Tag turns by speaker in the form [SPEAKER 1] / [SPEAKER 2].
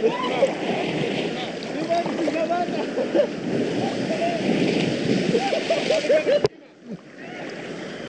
[SPEAKER 1] Ребята, не давай!